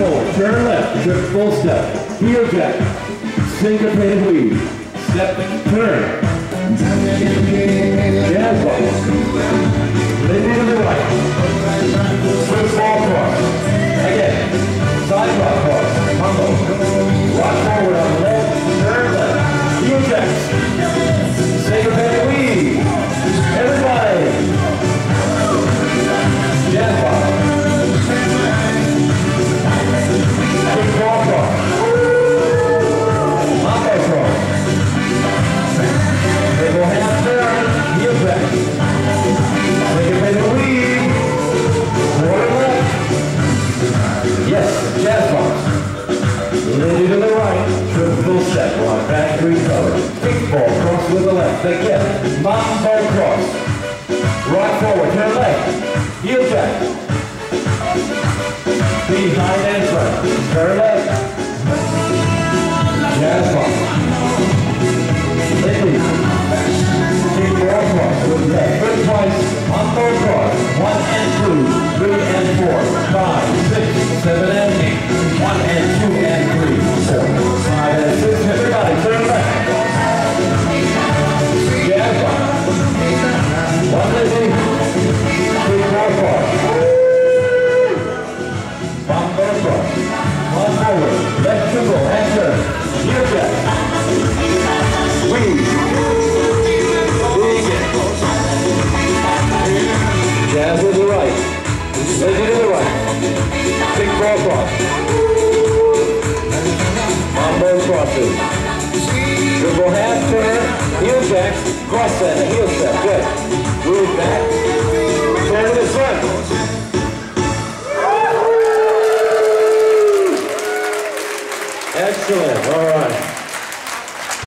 forward, turn left, trip full step, heel jack, syncopated weave, step, turn. Jazz ball. Lindy to the right. Switch ball cross. Again, side rock cross, Lindy to the right, triple step, on back three cover. Kickball, cross with the left, again. Mambo cross. Right forward, turn left. Heel jack. Behind and front. Turn left. Lizzie to the right. Big ball cross. Mambo crosses. Dribble half turn, heel jack, cross center, heel step. Good. Move back. Turn to the front. Excellent. All right.